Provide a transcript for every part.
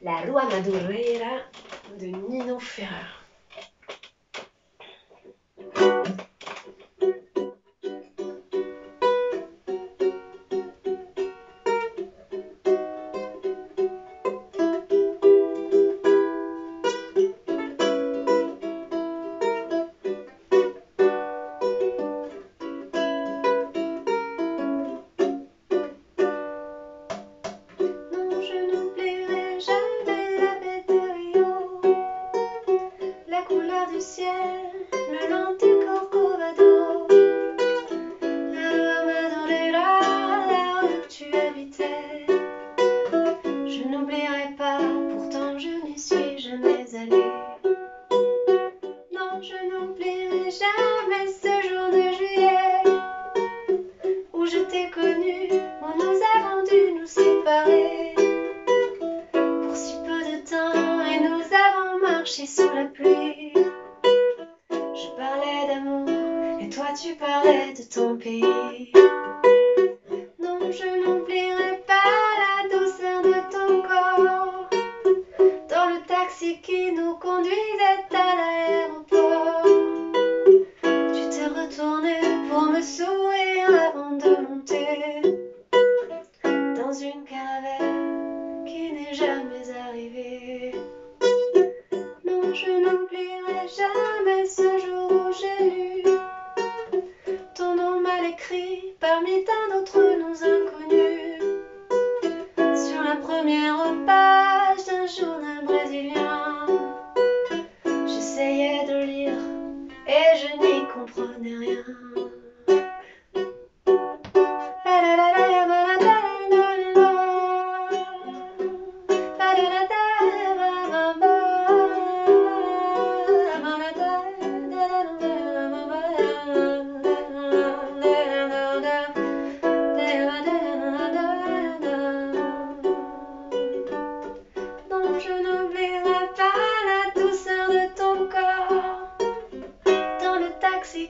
La Rua Madureira de Nino Ferrer. Pour si peu de temps et nous avons marché sous la pluie. Et toi tu parlais de ton pays. Non, je n'oublierai écrit parmi tant d'autres noms inconnus sur la première page d'un journal brésilien. J'essayais de lire et je n'y comprenais rien.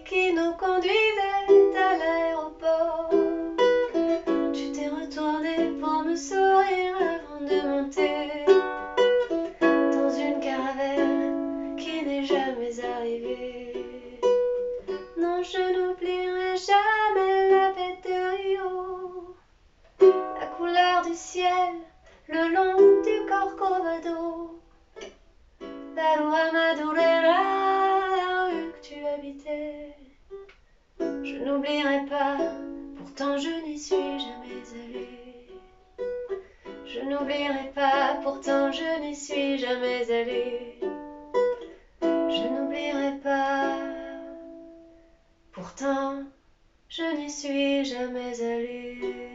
Qui nous conduisait à l'aéroport. Tu t'es retourné pour me sourire avant de monter dans une caravelle qui n'est jamais arrivée. Non, je n'oublierai jamais la baie de la couleur du ciel le long du Corcovado. Je n'oublierai pas, pourtant je n'y suis jamais allée. Je n'oublierai pas, pourtant je n'y suis jamais allée. Je n'oublierai pas, pourtant je n'y suis jamais allée.